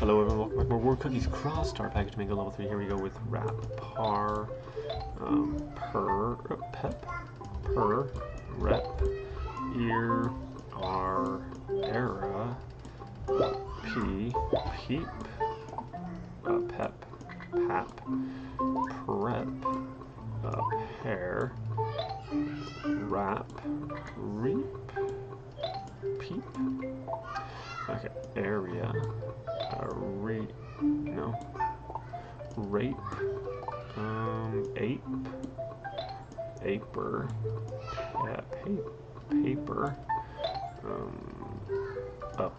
Hello everyone, welcome back. WordCookies Cross Star Package Mango level 3. Here we go with Rap, Par, um, Per, Pep, Per, Rep, Ear, R, Era, P, Peep, uh, Pep, Pap, Prep, uh, Pair, Rap, Reap, Peep, okay, Area, re, no, rape, um, ape, aper, yeah, pa paper, um, up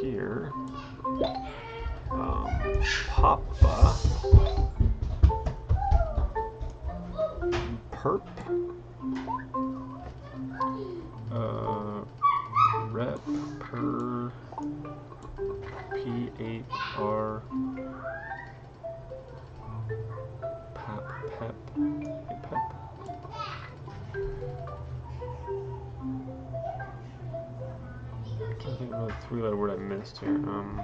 here, um, papa, perp, P H R Pap Pep Pep. I think of the three letter word I missed here. Um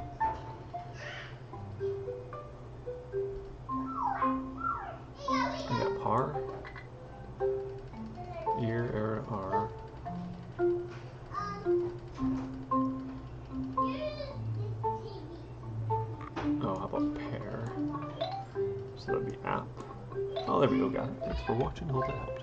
I got par. Oh, how about pair? So that'd be app. Oh, there we go, it. Thanks for watching. Hope that helped.